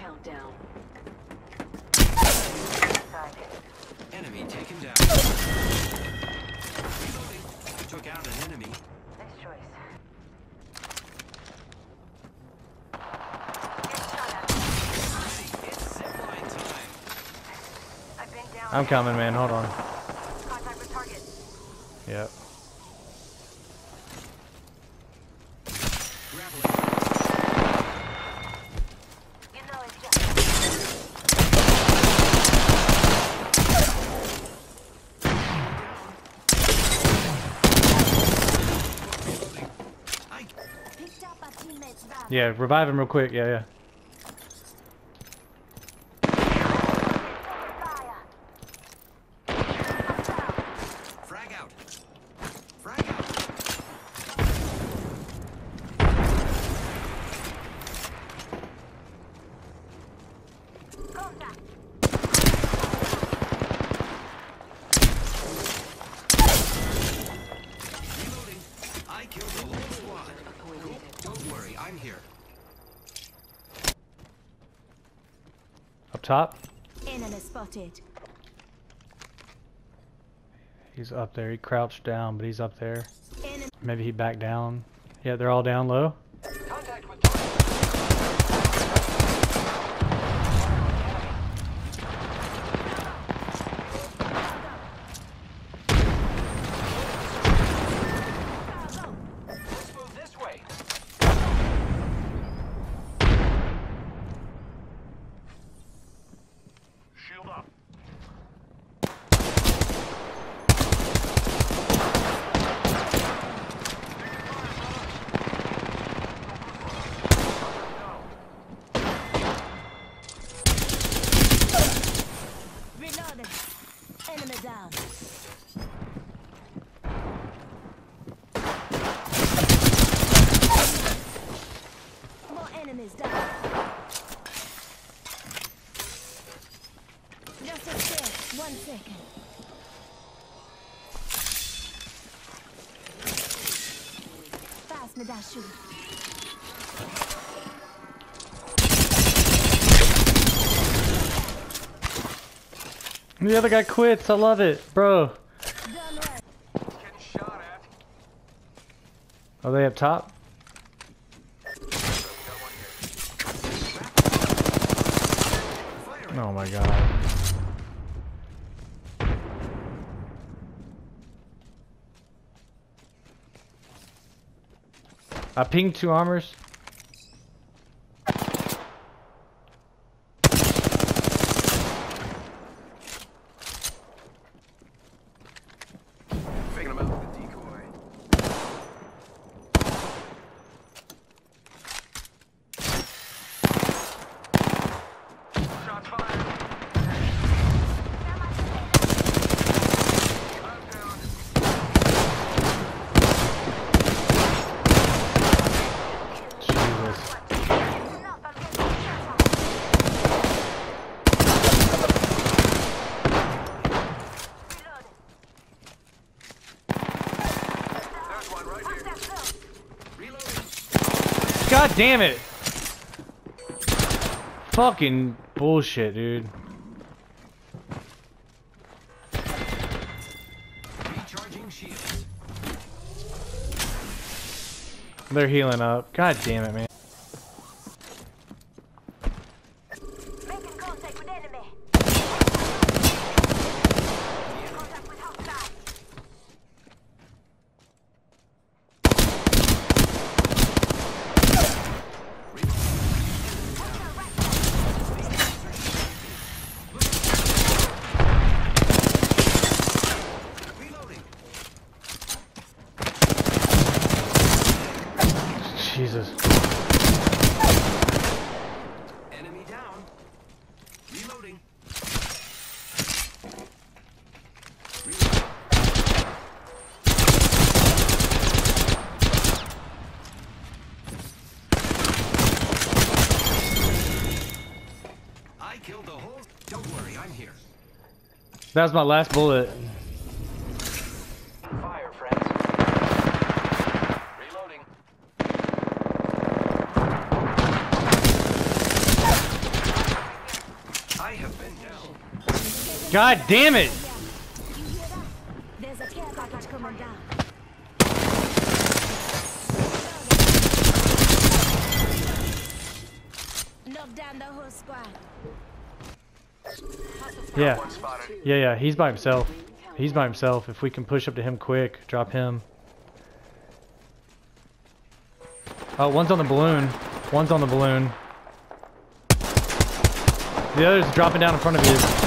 countdown. Enemy taken down. Reloading. Took out an enemy. Nice choice. It's zipline time. I've been down. I'm coming, man. Hold on. Contact with target. Yep. Grappling. You know it's just. I Picked up a teammate's rap. Yeah, revive him real quick. Yeah, yeah. Fire. frag out. Frag out. Contact. Reloading. I killed the whole squad. Appointed. Don't worry, I'm here. Up top. Enemy spotted. He's up there. He crouched down, but he's up there. Enemy. Maybe he backed down. Yeah, they're all down low. Contact with target. Let's move this way. Shield up. Reloaded. Enemy down. More enemies down. Just a sec. One second. Fast, Nadashu. The other guy quits. I love it, bro. Done right. Getting shot at. Are they up top? Oh my god. I pinged two armors. Faking him out with a decoy. Shots fired. I'm down. Jesus. There's one right here. Reloading. God damn it. Fucking bullshit, dude. They're healing up. God damn it, man. Jesus. Enemy down. Reloading. Reloading. I killed the whole. Don't worry, I'm here. That was my last bullet. Fire, friends. Reloading. I have been down. God damn it! You hear that? There's a care package coming down. Knock down the damn it! Yeah. Yeah, yeah, he's by himself. He's by himself. If we can push up to him quick, drop him. Oh, one's on the balloon. One's on the balloon. The other's dropping down in front of you.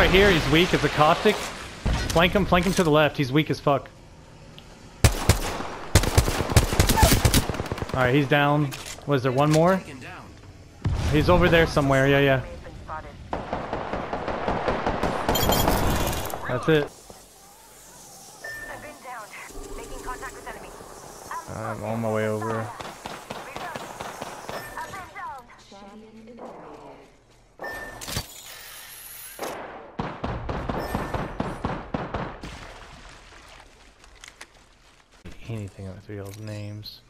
Right here. He's weak. It's a caustic. Flank him. Flank him to the left. He's weak as fuck. All right, he's down. Was there one more? He's over there somewhere. Yeah, yeah. That's it. I've been down. Making contact with enemy. I'm on my way over. Anything with three y'all's names.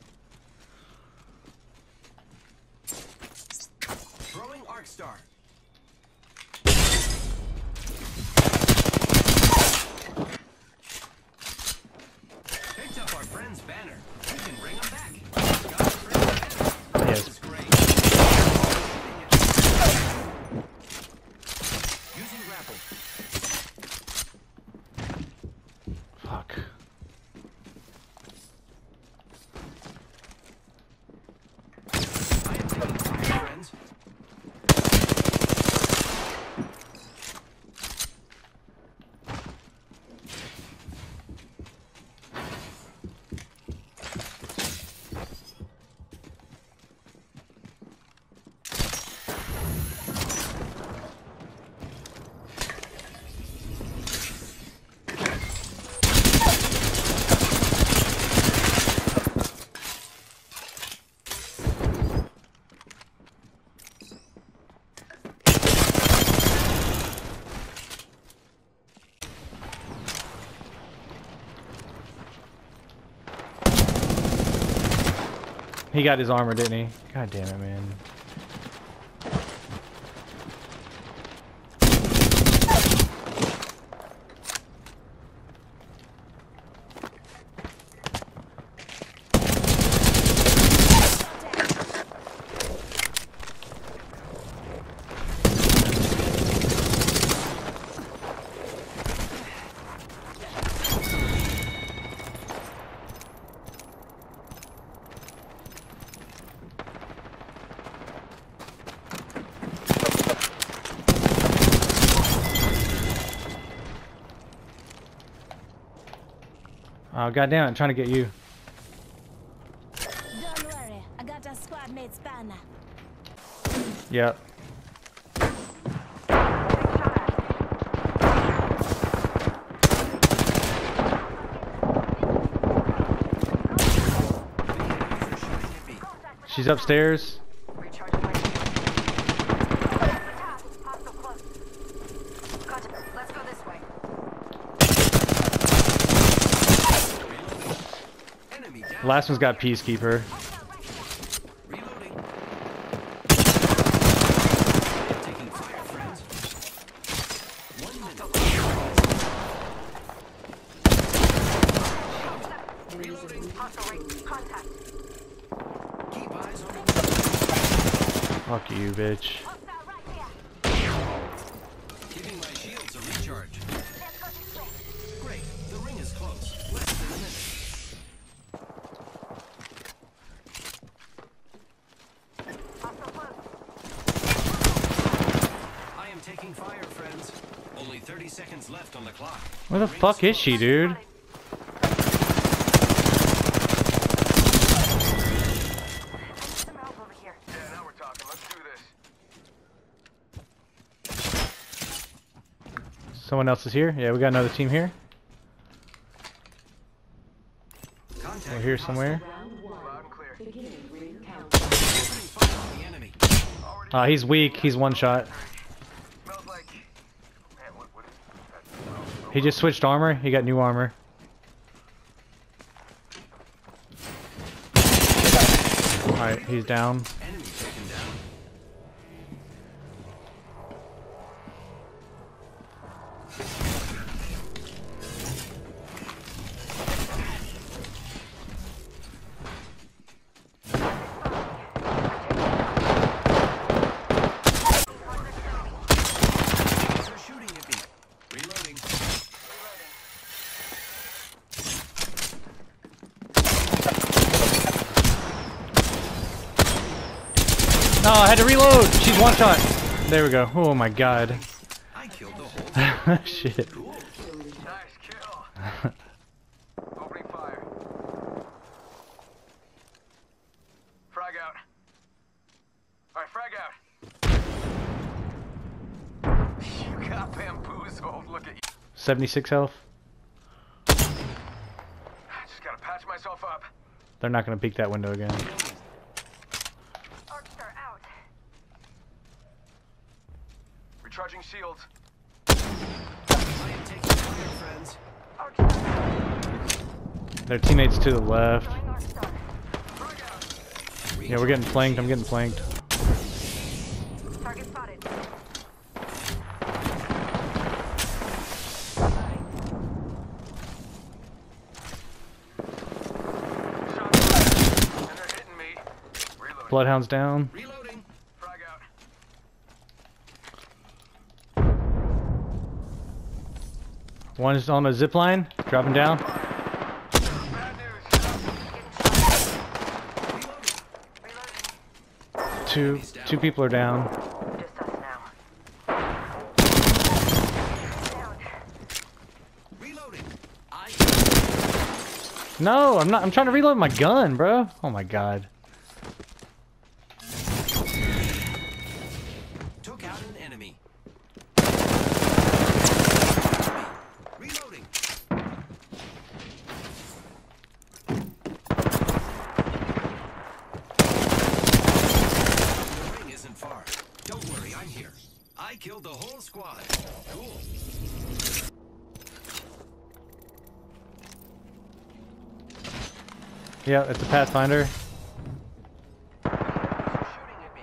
Throwing arc star. Picked up our friend's banner. We can bring him back. Got our friend's banner. Yes. This is great. Using grapple. Fuck. I am taking fire, friends. He got his armor, didn't he? God damn it, man. Oh, god damn I'm trying to get you. Don't worry. I got a squad mate's banner. Yep. She's upstairs. Hostile close. Gotcha. Let's go this way. Enemy down. Last one's got Peacekeeper. Fuck you, bitch. Giving my shields a recharge. Great. The ring is close. Less than a minute. Hostile close. I am taking fire, friends. Only 30 seconds left on the clock. Where the Ring fuck is she, dude? Some help over here. Yeah, now we're talking. Let's do this. Someone else is here? Yeah, we got another team here. Contact We're here somewhere. Loud and clear. Beginning ring countdown. Opening fire on the enemy. Uh, he's weak. He's one shot. He just switched armor. He got new armor. Alright, he's down. Had to reload. She's one shot. There we go. Oh my god. I killed the whole Shit. Nice kill. Opening fire. Frag out. Alright, frag out. You got bamboozled. Look at you. 76 health. I just gotta patch myself up. They're not gonna peek that window again. Arcstar out. Recharging shields. I am taking fire, friends. Arcstar. Their teammates to the left. Going Arcstar. Frag out. Yeah, we're getting flanked. I'm getting flanked. Target spotted. Shot. And they're hitting me. Reloading. Bloodhound's down. Reloading. Frag out. One is on a zip line, dropping down. Two, two people are down. No, I'm not. I'm trying to reload my gun, bro. Oh my god. The whole squad. Cool. Yeah, it's a Pathfinder. Shooting at me.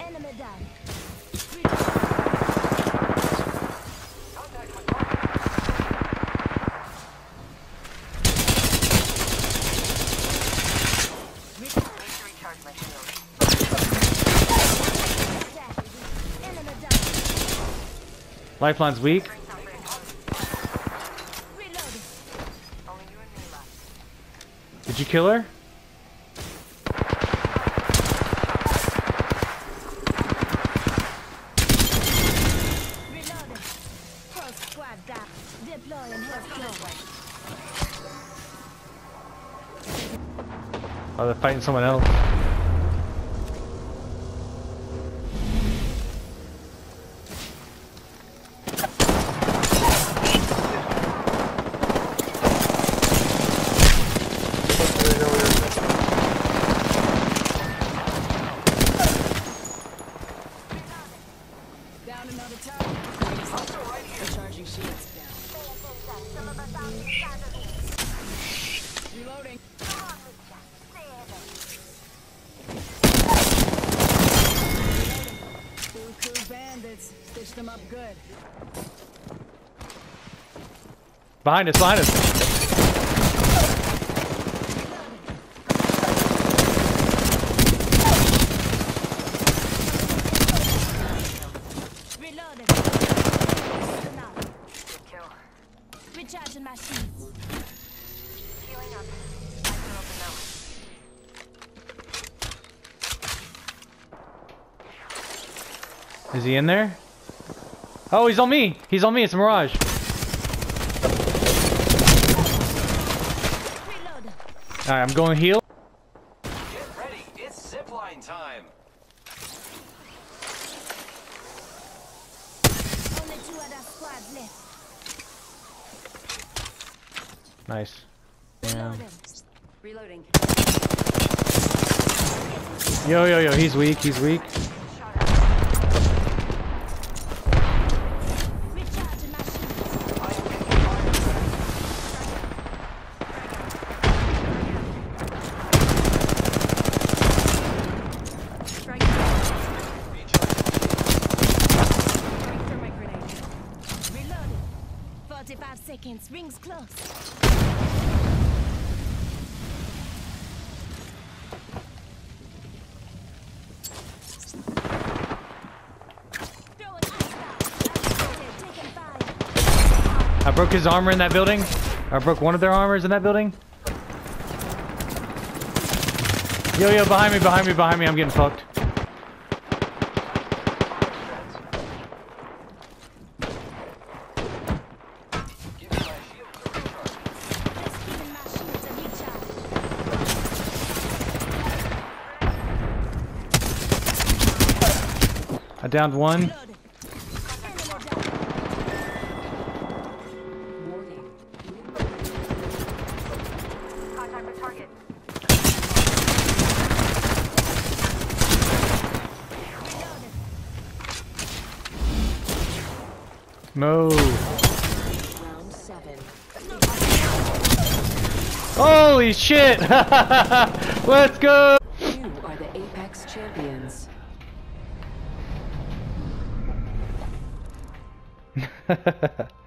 Enemy down. Contact with target. Need to recharge my shield. Enemy down. Lifeline's weak. Bring something. Reloading. Only you and me weak. Did you kill her? Oh, they're fighting someone else. Behind us, behind us. Reloading. Listen up. Good kill. Recharging my shields. Healing up. I can open now. Is he in there? Oh, he's on me. He's on me. It's a Mirage. Alright, I'm going heal. Get ready, it's zipline time. Only two other left. Nice. Damn. Reloading. Yo, yo, yo, he's weak, he's weak. I broke his armor in that building. I broke one of their armors in that building. Yo, yo, behind me, behind me, behind me. I'm getting fucked. Give me my Seven. Holy shit! Let's go! You are the Apex champions.